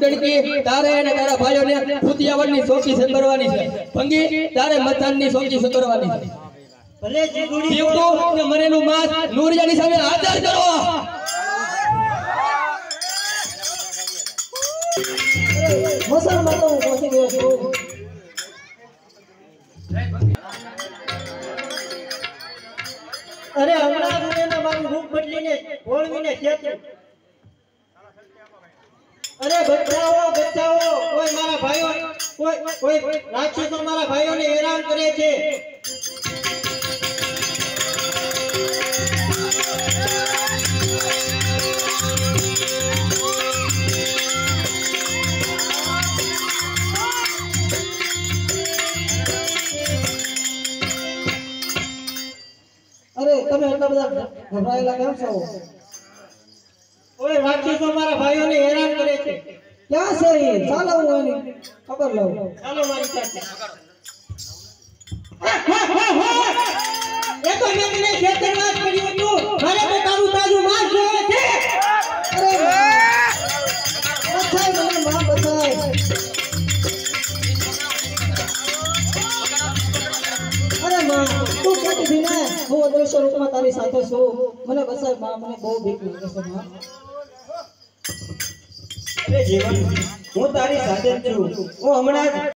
ઉડણકી તારે અને તારા ભાઈઓને ફૂતિયાવડની ચોકી સંકરવાની છે. ભંગી તારે મથાનની ચોકી સંકરવાની છે. ભલે જીગુડી જીવતું ને મરેલું માસ નૂરજાની સામે હાજર કરો. મસામાં પહોંચી ગયો છું. અરે હમણાં રૂપ બદલીને ઓળવીને ખેંચ્યું અરે બચાવો બચાવો કોઈ મારા ભાઈઓ કોઈ કોઈ રાક્ષસો મારા ભાઈઓને હેરાન કરે છે અરે તમે એટલા બધા ગભરાયેલા કેમ છો કોઈ રાક્ષસો મારા ભાઈઓને હેરાન કરે છે ક્યાં છે એ ચાલો હું એની ખબર લઉં ચાલો મારી સાથે એ તો મેં તને ખેતરમાં જ કર્યું હતું મારે તો તારું તાજું માંસ જોઈએ છે અરે બચાય મને માં બચાય અરે માં તું કેતી હતી ને હું અદૃશ્ય રૂપમાં તારી સાથે છું મને બચાય માં મને બહુ બીક લાગે છે માં જીવન હું તારી સાથે છું. હું હમણાં